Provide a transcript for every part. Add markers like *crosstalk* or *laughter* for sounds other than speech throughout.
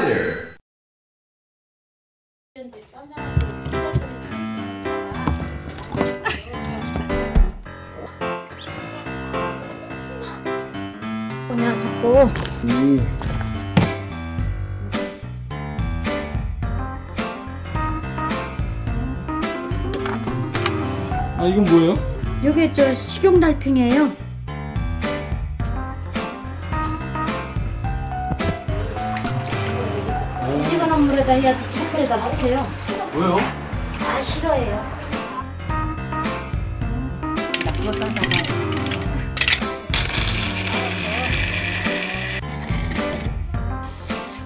There. 뭐냐 자꾸 아 이건 뭐예요? 여기 저 식용 달팽이에요. 시원한 물에다 해야지 찬물에다 못해요. 왜요? 아 싫어해요.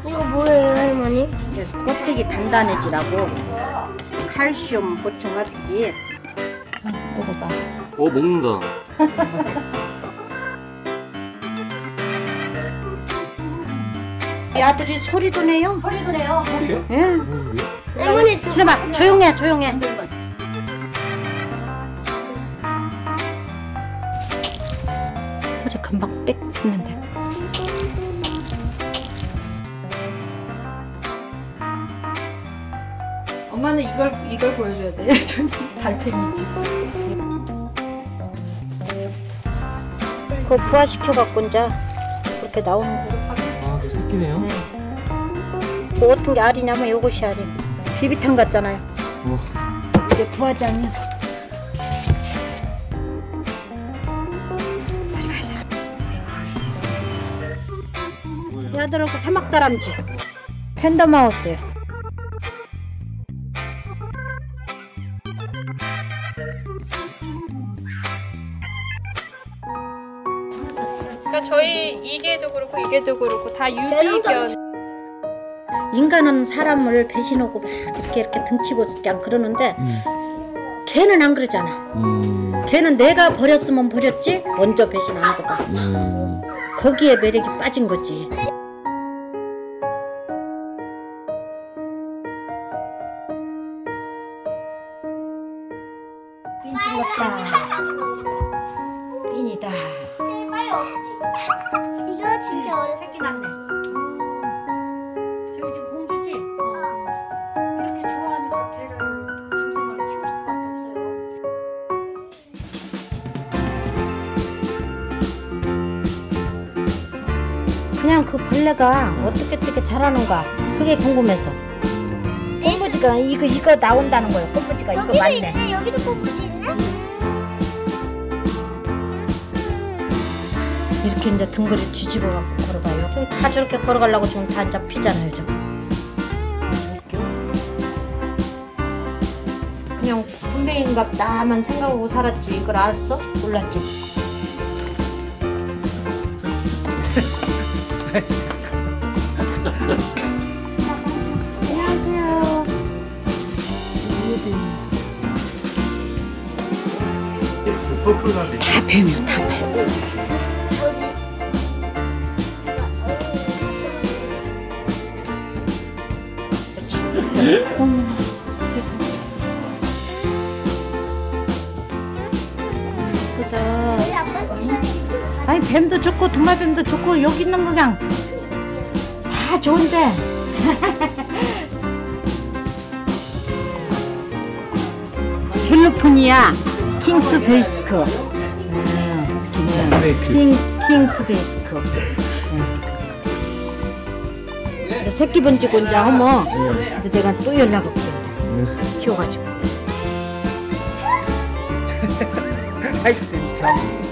이거 뭐예요, 할머니? 이제 껍데기 단단해지라고 칼슘 보충하기. 먹어봐. 어 먹는다. *laughs* 이 아들이 소리도 내요. 소리도 내요. 소리요? 예. 할머니, 저 지나봐. 조용해, 조용해. 소리 금방 빽 듣는데. 엄마는 이걸 이걸 보여줘야 돼. *laughs* 저기 달팽이지. 그거 부화시켜 갖고 이제 그렇게 나오는 거. 새끼네요. 뭐 어떤 게 알이냐면 요것이 알이. 비비탄 같잖아요. 어. 이게 부화장이야. 이 아들하고 사막다람쥐. 팬더마우스 그러니까 저희 이게도 그렇고 이게도 그렇고 다 유기견. 인간은 사람을 배신하고 막 이렇게 이렇게 등치고 그냥 그러는데 걔는 안 그러잖아. 음. 걔는 내가 버렸으면 버렸지 먼저 배신 안 하고 음. 거기에 매력이 빠진 거지. 빈 찍었다. 빈이다. 이거 진짜 어렸어. 새끼 낳네. 저기 지금 공주지? 이렇게 좋아하니까 걔를 짐승을 키울 수밖에 없어요. 그냥 그 벌레가 어떻게 어떻게 자라는가 그게 궁금해서 꽃무지가 이거 이거 나온다는 거예요 꽃무지가 이거 맞네 있네. 여기도 꽃무지 이렇게 이제 등거리 뒤집어 갖고 걸어가요. 다 저렇게 걸어가려고 지금 다 이제 피잖아요 저 그냥 분명인갑다만 생각하고 살았지. 이걸 알았어? 몰랐지. 안녕하세요. 다 뱀이요 다 뱀. 아니 뱀도 좋고 도마뱀도 좋고 여기 있는 거 그냥 다 좋은데. *laughs* 캘리포니아 kingsnake. King, kingsnake. 이제 새끼 번지고 이제 하면 이제 내가 또 연락할게 이제. 키워가지고 *laughs*